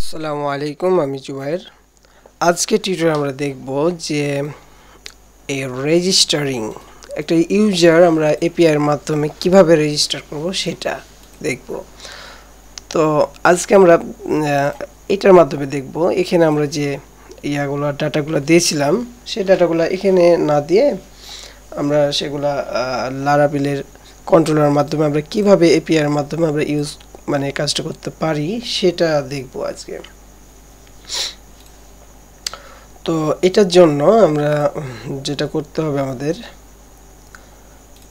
আসসালামু আলাইকুম, আমি জুবাইর। আজকে টিউটোরিয়াল আমরা দেখব যে এই রেজিস্টারিং একটা ইউজার আমরা এপিআইয়ের মাধ্যমে কীভাবে রেজিস্টার করব সেটা দেখব। তো আজকে আমরা এটার মাধ্যমে দেখব। এখানে আমরা যে ইয়াগুলো, ডাটাগুলো দিয়েছিলাম, সেই ডাটাগুলো এখানে না দিয়ে আমরা সেগুলা লারাবিলের কন্ট্রোলার মাধ্যমে আমরা কীভাবে এপিআইয়ের মাধ্যমে আমরা ইউজ মানে কাজটা করতে পারি, সেটা দেখব আজকে। তো এটার জন্য আমরা যেটা করতে হবে আমাদের,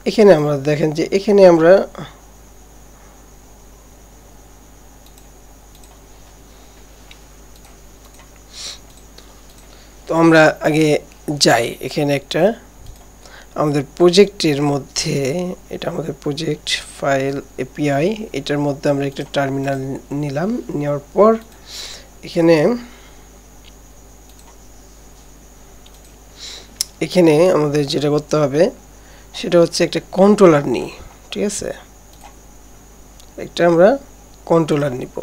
এখানে আমরা দেখেন যে এখানে আমরা তো আমরা আগে যাই, এখানে একটা আমাদের প্রজেক্টের মধ্যে, এটা আমাদের প্রজেক্ট ফাইল এপিআই এটার মধ্যে আমরা একটা টার্মিনাল নিলাম, নেওয়ার পর এখানে এখানে আমাদের যেটা করতে হবে, সেটা হচ্ছে একটা কন্ট্রোলার নিই, ঠিক আছে? একটা আমরা কন্ট্রোলার নিব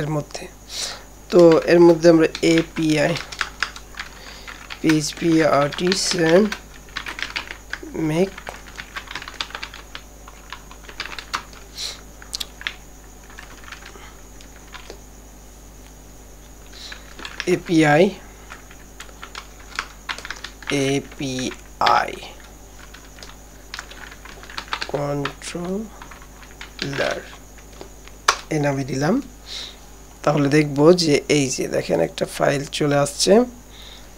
এর মধ্যে। তো এর মধ্যে আমরা API PHP artisan make API API controller. এই নামে দিলাম। তাহলে দেখব যে এই যে দেখেন একটা ফাইল চলে আসছে।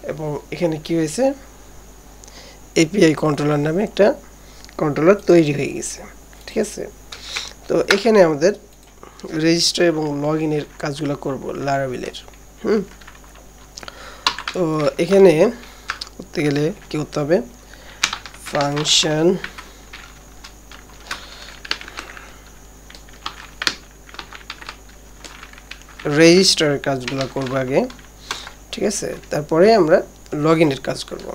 এবং এখানে কি হয়েছে? এপিআই কন্ট্রোলার নামে একটা কন্ট্রোলার তৈরি হয়ে গেছে, ঠিক আছে? তো এখানে আমাদের রেজিস্টার এবং লগ ইনের কাজগুলো করব লারাবিলের হুম? তো এখানে করতে গেলে কি করতে হবে? ফাংশন রেজিস্টারের কাজগুলো করব আগে, ঠিক আছে? তারপরে আমরা লগ ইনের কাজ করব।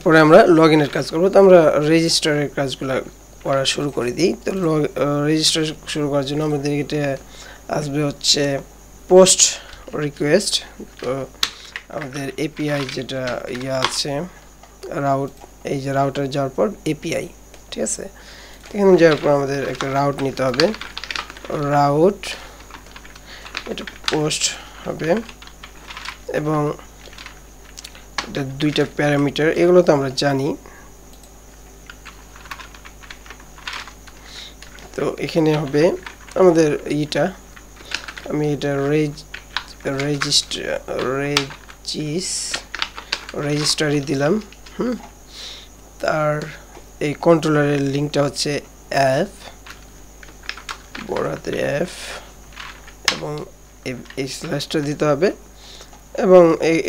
তারপরে আমরা লগ ইনের কাজ করব। তো আমরা রেজিস্টারের কাজগুলো করা শুরু করে দিই। তো লগ রেজিস্টার শুরু করার জন্য আমাদের এটা আসবে হচ্ছে পোস্ট রিকোয়েস্ট তো আমাদের এপিআই যেটা ইয়ে আছে রাউট এই যে রাউটার যাওয়ার পর এপিআই ঠিক আছে? এখানে যাওয়ার পর আমাদের একটা রাউট নিতে হবে। রাউট এটা পোস্ট হবে। এবং দুইটা প্যারামিটার, এগুলো তো আমরা জানি। তো এখানে হবে আমাদের ইটা। আমি এটা রেজ রেজিস্টার রেজিস, রেজিস্টারই দিলাম, হুম। তার এই কন্ট্রোলারের লিঙ্কটা হচ্ছে এফ বড় হাতের এফ এবং এই স্ল্যাশটা দিতে হবে। এবং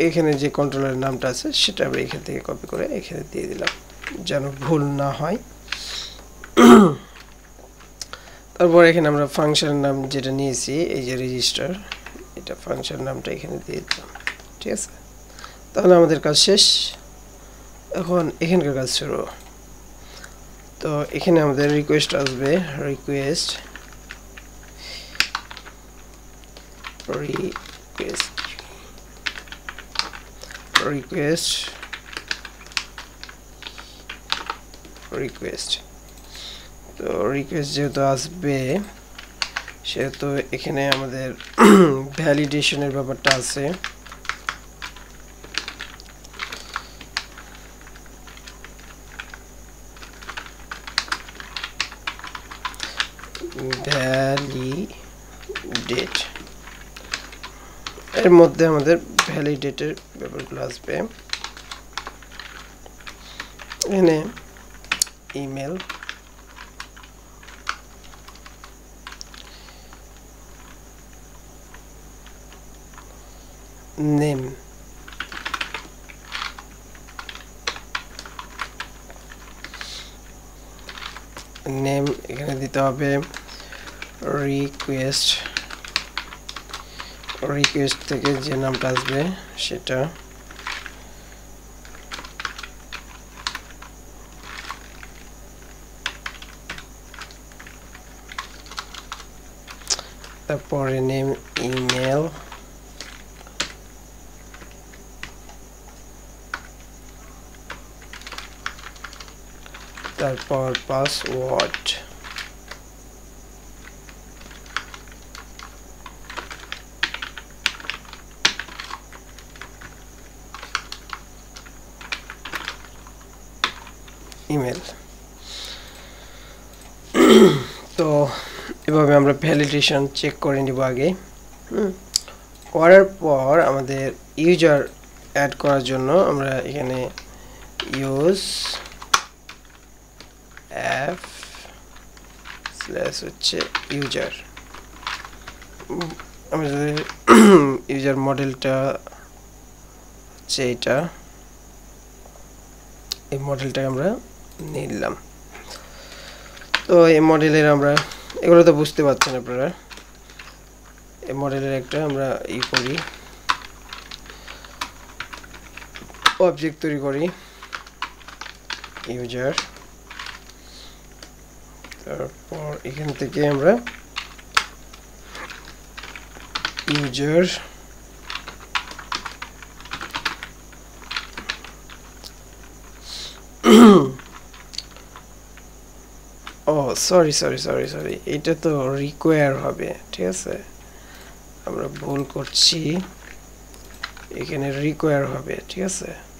এখানে যে কন্ট্রোলের নামটা আছে, সেটা আমরা এখান থেকে কপি করে এখানে দিয়ে দিলাম, যেন ভুল না হয়। তারপর এখানে আমরা ফাংশনের নাম যেটা নিয়েছি, এই যে রেজিস্টার এটা ফাংশন নামটা এখানে দিয়ে দিলাম, ঠিক আছে? তাহলে আমাদের কাজ শেষ। এখন এখানকার কাজ শুরু। তো এখানে আমাদের রিকোয়েস্ট আসবে রিকোয়েস্ট রিকোয়েস্ট request. Request. তো রিকোয়েস্ট যেহেতু আসবে, সেহেতু এখানে আমাদের ভ্যালিডেশনের ব্যাপারটা আছে। ভ্যালিডেট এর মধ্যে আমাদের ভ্যালিডেটের ব্যাপারগুলো আসবে। এখানে ইমেল। নেম। নেম এখানে দিতে হবে। রিকোয়েস্ট রিকোয়েস্ট থেকে যে নামটা আসবে সেটা তারপরে নেম ইমেল তারপর পাসওয়ার্ড ইমেল তো এভাবে আমরা ভ্যালিডেশন চেক করে নিব আগে। করার পর আমাদের ইউজার অ্যাড করার জন্য আমরা এখানে ইউজ অ্যাপ স্ল্যাশ হচ্ছে ইউজার আমাদের ইউজার মডেলটা হচ্ছে এটা এই মডেলটা আমরা নিলাম। তো এই মডেলের আমরা, এগুলো তো বুঝতে পারছেন আপনারা। এই মডেলের একটা আমরা ই করি। অবজেক্ট তৈরি করি। ইউজার তারপর এখান থেকে আমরা user sorry sorry sorry sorry এটা তো রিকোয়ার হবে, ঠিক আছে? আমরা ভুল করছি। এখানে রিকোয়ার হবে, ঠিক আছে?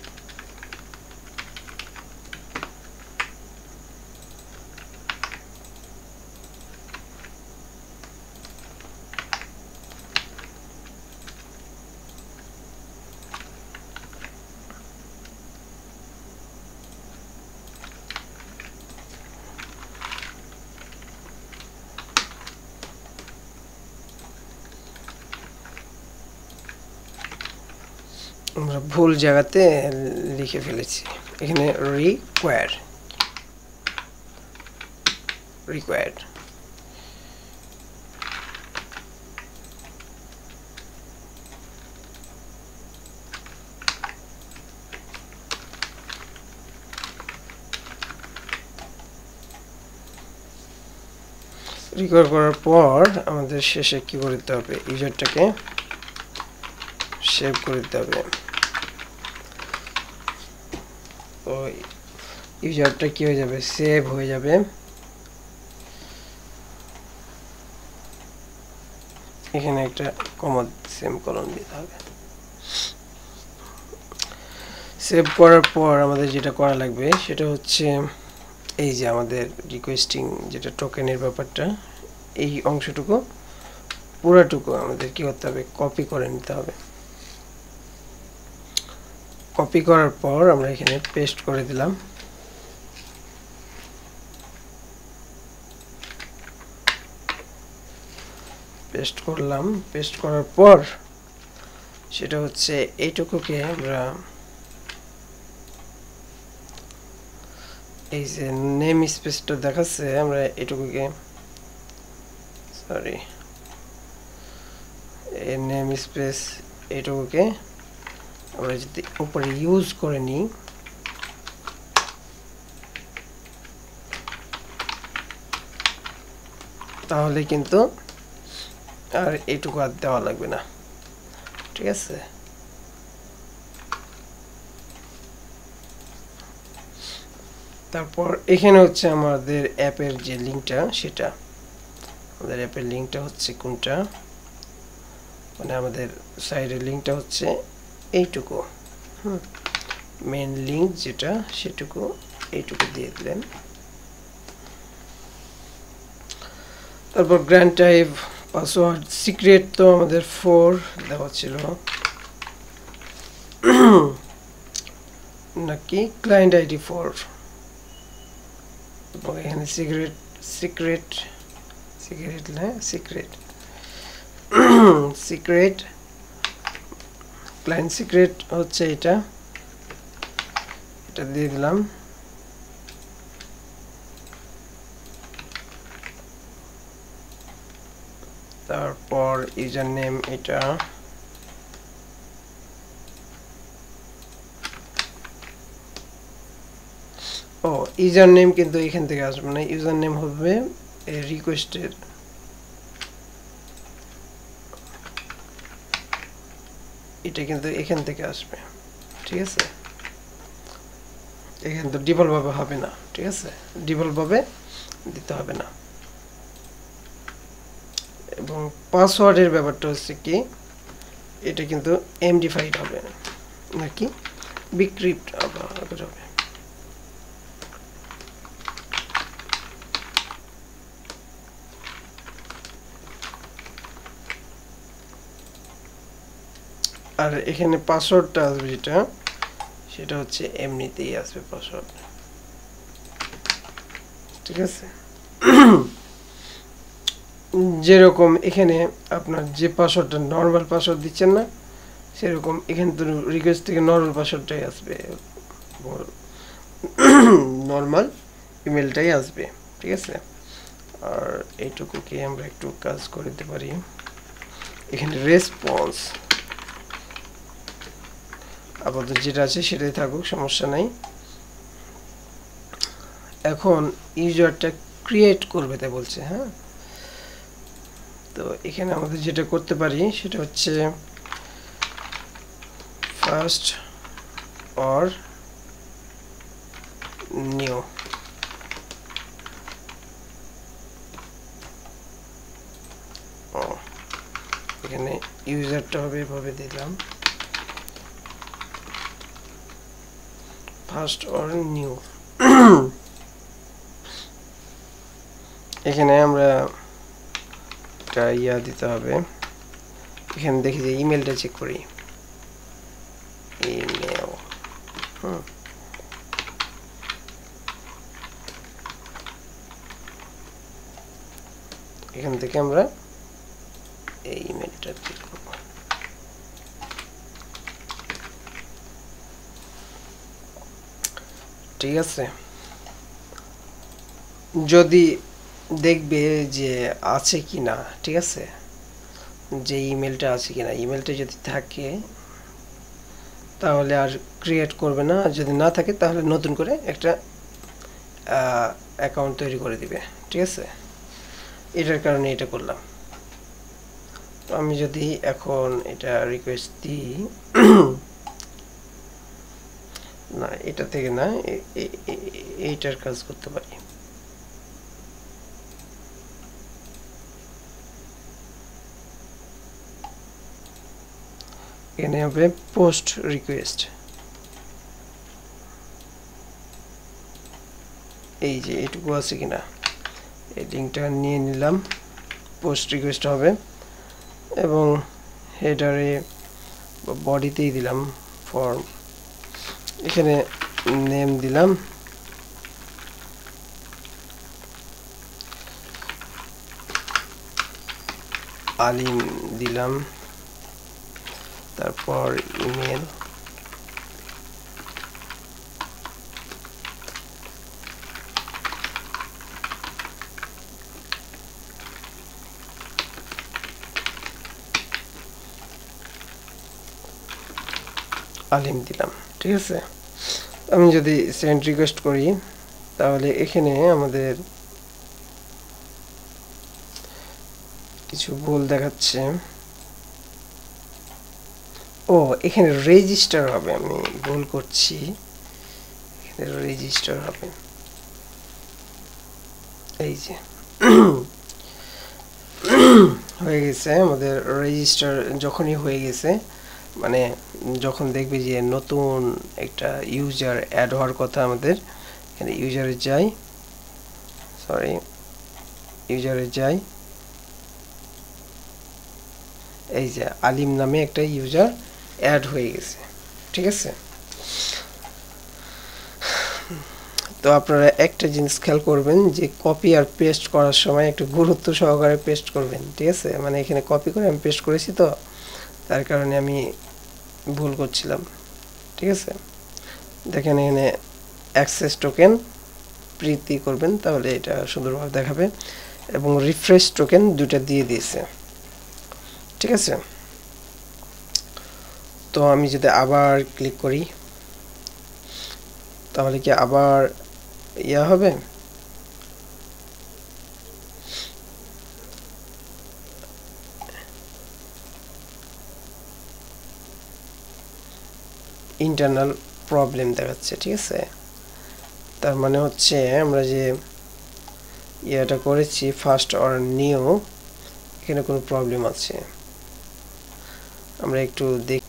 আমরা ভুল জায়গাতে লিখে ফেলেছি। এখানে রিকোয়ার রিকোয়ার্ড রিকোয়ার করার পর আমাদের শেষে কি করতে হবে? ইউজারটাকে সেভ করে দিতে হবে। তো ইউজারটা কি হয়ে যাবে? সেভ হয়ে যাবে। এখানে একটা কমা সেম কলম দিতে হবে। সেভ করার পর আমাদের যেটা করা লাগবে, সেটা হচ্ছে এই যে আমাদের রিকোয়েস্টিং যেটা টোকেনের ব্যাপারটা, এই অংশটুকু, পুরাটুকু আমাদের কি করতে হবে? কপি করে নিতে হবে। কপি করার পর আমরা এখানে পেস্ট করে দিলাম। পেস্ট করলাম। পেস্ট করার পর সেটা হচ্ছে এইটুকুকে আমরা এই যে নেম স্পেসটা দেখাচ্ছে, আমরা এটুকুকে সরি এই নেম স্পেস এইটুকুকে আমরা যদি উপরে ইউজ করে নিই, তাহলে কিন্তু আর এইটুকু আর দেওয়া লাগবে না। ঠিক আছে? তারপর এখানে হচ্ছে আমাদের অ্যাপের যে লিঙ্কটা, সেটা। আমাদের অ্যাপের লিঙ্কটা হচ্ছে কোনটা? মানে আমাদের সাইডের লিঙ্কটা হচ্ছে এইটুকু। হুম। মেন লিঙ্ক যেটা, সেটুকু এইটুকু দিয়ে দিলেন। তারপর গ্র্যান্ড টাইপ পাসওয়ার্ড সিক্রেট তো আমাদের ফোর দেওয়া ছিল। নাকি ক্লায়েন্ট আইডি ফোর এবং এখানে সিক্রেট সিক্রেট সিক্রেট না সিক্রেট সিক্রেট ক্লায়েন্ট সিক্রেট হচ্ছে এটা। এটা দিয়ে দিলাম। তারপর ইউজার নেম এটা। ও ইউজার নেম কিন্তু এখান থেকে আসবে না। ইউজার নেম হবে রিকোয়েস্টের এটা কিন্তু এখান থেকে আসবে, ঠিক আছে? এখানে তো ডিভলভাবে হবে না, ঠিক আছে? ডিভলভাবে দিতে হবে না। এবং পাসওয়ার্ডের ব্যাপারটা হচ্ছে কি, এটা কিন্তু এমডিফাইড হবে, নাকি? বিক্রিপ্ট হবে। আর এখানে পাসওয়ার্ডটা আসবে যেটা, সেটা হচ্ছে এমনিতেই আসবে পাসওয়ার্ড ঠিক আছে? যেরকম এখানে আপনার যে পাসওয়ার্ডটা নর্মাল পাসওয়ার্ড দিচ্ছেন না, সেরকম এখানে তো রিকোয়েস্ট থেকে নর্মাল পাসওয়ার্ডটাই আসবে। নর্মাল ইমেলটাই আসবে। ঠিক আছে? আর এইটুকুকে আমরা একটু কাজ করে দিতে পারি। এখানে রেসপন্স আপাতত যেটা আছে সেটাই থাকুক, সমস্যা নাই। এখন ইউজারটা ক্রিয়েট করবে তাই বলছে হ্যাঁ? তো এখানে আমাদের যেটা করতে পারি সেটা হচ্ছে ফার্স্ট অর নিউ এখানে ইউজারটা হবে এভাবে দিলাম। ফার্স্ট অর নিউ এখানে আমরা একটা ইয়া দিতে হবে। এখানে দেখি যে ইমেলটা চেক করি। ইমেল এখান থেকে আমরা এই ইমেলটা চেক ঠিক আছে? যদি দেখবে যে আছে কি না ঠিক আছে? যে ইমেলটা আছে কিনা ইমেলটা যদি থাকে, তাহলে আর ক্রিয়েট করবে না। যদি না থাকে, তাহলে নতুন করে একটা অ্যাকাউন্ট তৈরি করে দিবে, ঠিক আছে? এটার কারণে এটা করলাম। আমি যদি এখন এটা রিকোয়েস্ট দিই না, এটা থেকে না এইটার কাজ করতে পারি। এখানে হবে পোস্ট রিকোয়েস্ট এই যে এটুকু আছে কিনা? এই লিঙ্কটা নিয়ে নিলাম। পোস্ট রিকোয়েস্ট হবে। এবং হেডারে বডিতেই দিলাম ফর্ম এখানে নেম দিলাম। আলিম দিলাম। তারপর ইমেল আলিম দিলাম। ঠিক আছে? আমি যদি সেন্ড রিকোয়েস্ট করি, তাহলে এখানে আমাদের কিছু ভুল দেখাচ্ছে। ও, এখানে রেজিস্টার হবে, আমি ভুল করছি। এখানে রেজিস্টার হবে। এই যে। হয়ে গেছে, আমাদের রেজিস্টার যখনই হয়ে গেছে মানে যখন দেখবে যে নতুন একটা ইউজার অ্যাড হওয়ার কথা আমাদের, এখানে ইউজারে যাই সরি ইউজারে যাই, এই যে আলিম নামে একটা ইউজার অ্যাড হয়ে গেছে, ঠিক আছে? তো আপনারা একটা জিনিস খেয়াল করবেন যে কপি আর পেস্ট করার সময় একটু গুরুত্ব সহকারে পেস্ট করবেন, ঠিক আছে? মানে এখানে কপি করে আমি পেস্ট করেছি তো, তার কারণে আমি ভুল করছিলাম। ঠিক আছে? দেখেন এখানে অ্যাক্সেস টোকেন প্রীতি করবেন, তাহলে এটা সুন্দরভাবে দেখাবে। এবং রিফ্রেশ টোকেন দুটা দিয়ে দিয়েছে। ঠিক আছে? তো আমি যদি আবার ক্লিক করি, তাহলে কি আবার ইয়া হবে? ইন্টারনাল প্রবলেম দেখাচ্ছে, ঠিক আছে? তার মানে হচ্ছে আমরা যে ইয়েটা করেছি ফার্স্ট অর নিউ এখানে কোনো প্রবলেম আছে। আমরা একটু দেখ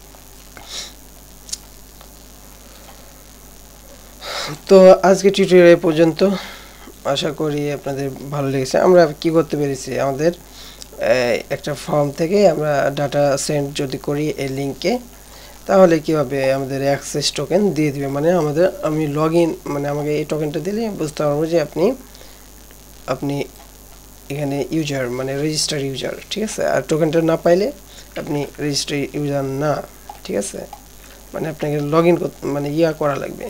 তো আজকে টিউটোরিয়াল পর্যন্ত। আশা করি আপনাদের ভালো লেগেছে। আমরা কি করতে পেরেছি? আমাদের একটা ফর্ম থেকে আমরা ডাটা সেন্ড যদি করি, এই লিঙ্কে তাহলে কী হবে? আমাদের অ্যাক্সেস টোকেন দিয়ে দিবে। মানে আমাদের, আমি লগ মানে আমাকে এই টোকেনটা দিলে বুঝতে পারব যে আপনি আপনি এখানে ইউজার মানে রেজিস্টার ইউজার ঠিক আছে? আর টোকেনটা না পাইলে আপনি রেজিস্টার ইউজার না, ঠিক আছে? মানে আপনাকে লগ ইন মানে ইয়া করা লাগবে।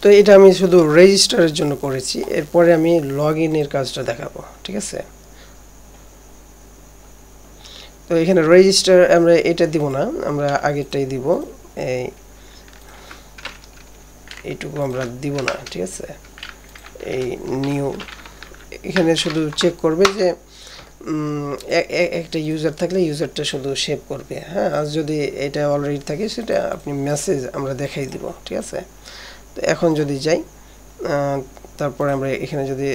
তো এটা আমি শুধু রেজিস্টারের জন্য করেছি। এরপরে আমি লগ ইনের কাজটা দেখাবো, ঠিক আছে? তো এখানে রেজিস্টার আমরা এটা দিব না, আমরা আগেরটাই দিব। এই এইটুকু আমরা দিব না, ঠিক আছে? এই নিউ এখানে শুধু চেক করবে যে একটা ইউজার থাকলে ইউজারটা শুধু সেভ করবে হ্যাঁ? আর যদি এটা অলরেডি থাকে, সেটা আপনি মেসেজ আমরা দেখাই দিব, ঠিক আছে? তো এখন যদি যাই তারপরে আমরা এখানে যদি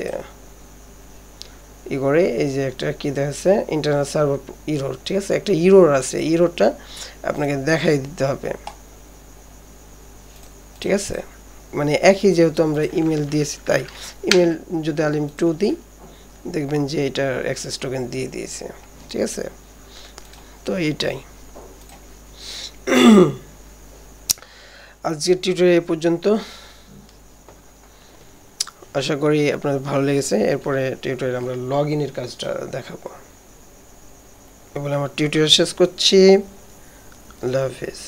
ই করে, এই যে একটা কি দেখাচ্ছে? ইন্টারনেট সার্ভার ইরোর ঠিক আছে? একটা ইরোর আছে ইরোরটা আপনাকে দেখাই দিতে হবে। ঠিক আছে? মানে একই যেহেতু আমরা ইমেল দিয়েছি, তাই ইমেল যদি আলিম টু দিই, দেখবেন যে এটার অ্যাক্সেস টোকেন দিয়ে দিয়েছে। ঠিক আছে? তো এটাই। আজকের টিউটোরিয়াল এ পর্যন্ত। আশা করি আপনাদের ভালো লেগেছে। এরপরে টিউটোরিয়াল আমরা লগ ইনের কাজটা দেখাবো। এবারে আমার টিউটোরিয়াল শেষ করছি। আল্লাহ হাফিজ।